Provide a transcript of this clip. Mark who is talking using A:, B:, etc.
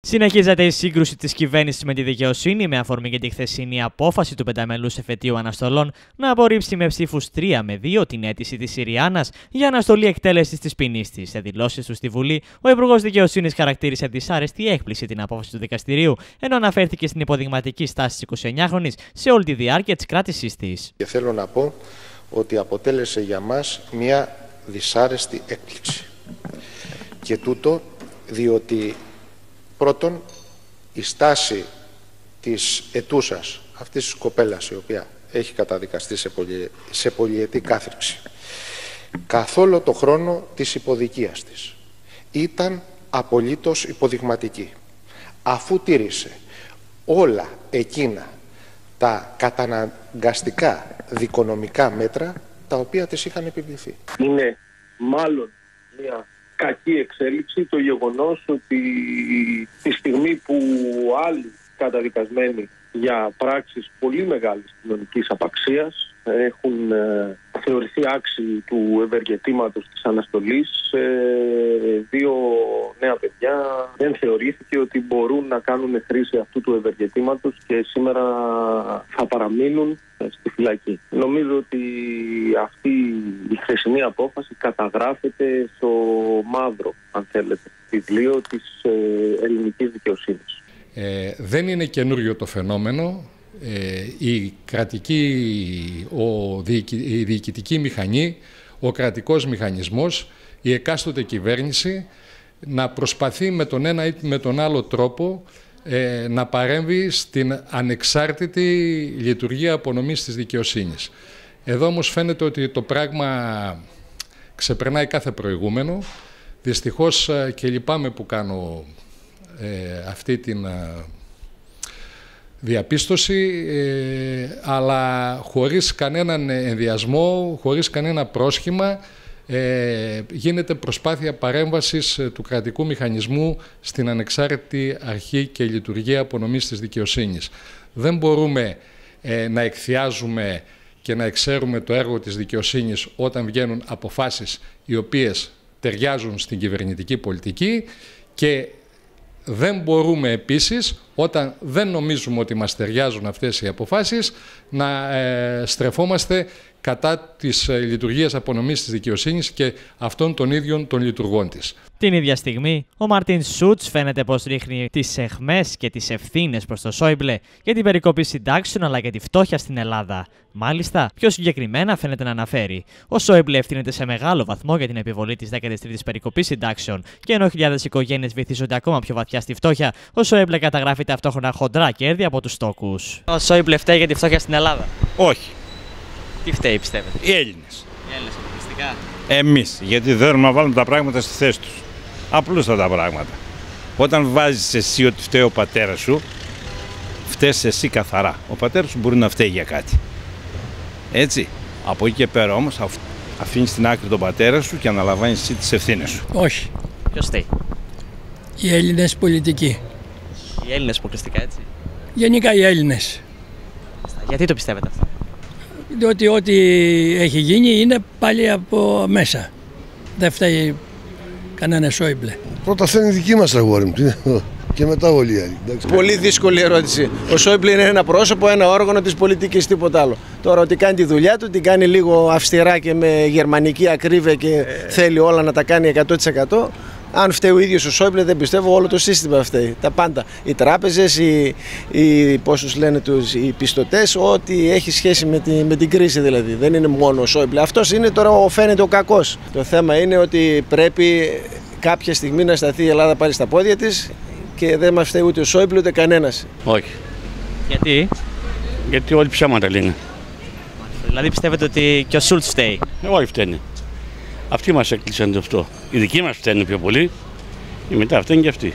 A: Συνεχίζεται η σύγκρουση της κυβέρνησης με τη δικαιοσύνη με αφορμή και τη χθεσινή απόφαση του πενταμελούς εφετείου αναστολών να απορρίψει με ψήφους 3 με 2 την αίτηση της Συριάνας για αναστολή εκτέλεσης της ποινής της. Σε δηλώσεις του στη Βουλή, ο Υπουργός Δικαιοσύνης χαρακτήρισε δυσάρεστη έκπληξη την απόφαση του δικαστηρίου, ενώ αναφέρθηκε στην υποδειγματική στάση της 29χρονη σε όλη τη διάρκεια της κράτησής της.
B: Και θέλω να πω ότι αποτέλεσε για μας μια δυσάρεστη έκπληξη. Και τούτο διότι Πρώτον, η στάση της ετούσας, αυτής της κοπέλας η οποία έχει καταδικαστεί σε, πολυ... σε πολυετή κάθριξη, καθόλου το χρόνο της υποδικίας της, ήταν απολύτως υποδειγματική. Αφού τήρησε όλα εκείνα τα καταναγκαστικά δικονομικά μέτρα τα οποία της είχαν επιβληθεί.
C: Είναι μάλλον μια κακή εξέλιξη το γεγονός ότι τη στιγμή που άλλοι καταδικασμένοι για πράξεις πολύ μεγάλης κοινωνικής απαξίας έχουν ε, θεωρηθεί άξιοι του ευεργετήματος της αναστολής ε, δύο νέα παιδιά δεν θεωρήθηκε ότι μπορούν να κάνουν χρήση αυτού του ευεργετήματος και σήμερα θα παραμείνουν στη φυλακή. Νομίζω ότι αυτή η χρησινή απόφαση καταγράφεται στο μαύρο, αν θέλετε, βιβλίο της ε, ελληνικής δικαιοσύνης.
D: Ε, δεν είναι καινούριο το φαινόμενο. Ε, η κρατική, ο, η διοικητική μηχανή, ο κρατικός μηχανισμός, η εκάστοτε κυβέρνηση να προσπαθεί με τον ένα ή με τον άλλο τρόπο ε, να παρέμβει στην ανεξάρτητη λειτουργία απονομής της δικαιοσύνης. Εδώ όμως φαίνεται ότι το πράγμα ξεπερνάει κάθε προηγούμενο. Δυστυχώς ε, και λυπάμαι που κάνω ε, αυτή την διαπίστωση, αλλά χωρίς κανέναν ενδιασμό, χωρίς κανένα πρόσχημα, ε, γίνεται προσπάθεια παρέμβασης ε, του κρατικού μηχανισμού στην ανεξάρτητη αρχή και λειτουργία απονομής της δικαιοσύνης. Δεν μπορούμε ε, να εκθιάζουμε και να εξέρουμε το έργο της δικαιοσύνης όταν βγαίνουν αποφάσεις οι οποίες ταιριάζουν στην κυβερνητική πολιτική και δεν μπορούμε επίσης, όταν δεν νομίζουμε ότι μας ταιριάζουν αυτές οι αποφάσεις, να ε, στρεφόμαστε κατά της ε, λειτουργίας απονομής της δικαιοσύνης και αυτών των ίδιων των λειτουργών της.
A: Την ίδια στιγμή, ο Μαρτίν Σούτς φαίνεται πως ρίχνει τις εχμέ και τις ευθύνες προς το Σόιμπλε για την περικοπή συντάξεων αλλά και τη φτώχεια στην Ελλάδα. Μάλιστα, πιο συγκεκριμένα φαίνεται να αναφέρει. Ο Σόιμπλε ευθύνεται σε μεγάλο βαθμό για την επιβολή της 13η περικοπής συντάξεων και ενώ χιλιάδες οικογένειες βυθίζονται ακόμα πιο βαθιά στη φτώχεια, ο Σόιμπλε καταγράφει ταυτόχρονα χοντρά κέρδη από τους τόκου. Ο Σόιμπλε φταίει για τη φτώχεια στην Ελλάδα.
E: Όχι.
A: Τι φταίει, πιστεύετε;
E: Οι Έλληνες.
A: Οι Έλληνες αποκλειστικά.
E: Εμείς. Γιατί δεν να βάλουμε τα πράγματα στη θέση τους. Απλούστατα πράγματα. Όταν βάζεις εσύ ότι φταίει ο πατέρας σου, φταίει εσύ καθαρά. Ο πατέρας σου μπορεί να φταίει για κάτι. Έτσι. Από εκεί και πέρα όμως αφήνεις στην άκρη τον πατέρα σου και αναλαμβάνεις εσύ τις ευθύνες σου.
F: Όχι.
A: Ποιος φταίει;
F: Οι Έλληνες πολιτικοί.
A: Οι Έλληνες αποκλειστικά, έτσι.
F: Γενικά οι Έλληνες.
A: Γιατί το πιστεύετε αυτό;
F: Διότι ό,τι έχει γίνει είναι πάλι από μέσα. Δεν φταίει κανένα Σόιμπλε.
G: Πρώτα φταίνει δική μας αγόρι μου και μετά όλοι οι άλλοι.
H: Πολύ δύσκολη ερώτηση. Ο Σόιμπλε είναι ένα πρόσωπο, ένα όργανο της πολιτικής, τίποτα άλλο. Τώρα ότι κάνει τη δουλειά του, την κάνει λίγο αυστηρά και με γερμανική ακρίβεια και ε. θέλει όλα να τα κάνει 100%. Αν φταίει ο ίδιος ο Σόιμπλε, δεν πιστεύω όλο το σύστημα φταίει. Τα πάντα. Οι τράπεζες, οι, οι, λένε τους, οι πιστωτές, ό,τι έχει σχέση με, τη, με την κρίση δηλαδή. Δεν είναι μόνο ο Σόιμπλε. Αυτός είναι τώρα ο, φαίνεται ο κακός. Το θέμα είναι ότι πρέπει κάποια στιγμή να σταθεί η Ελλάδα πάλι στα πόδια της και δεν μας φταίει ούτε ο Σόιμπλε ούτε κανένας.
I: Όχι.
A: Γιατί;
I: Γιατί όλοι ψέματα λένε.
A: Δηλαδή πιστεύετε ότι και ο Σούλτς φταίει;
I: Όχι φταίνει. Αυτοί μας έκλεισαν αυτό. Οι δικοί μας φταίνουν πιο πολύ, οι μετά φταίνουν και αυτοί.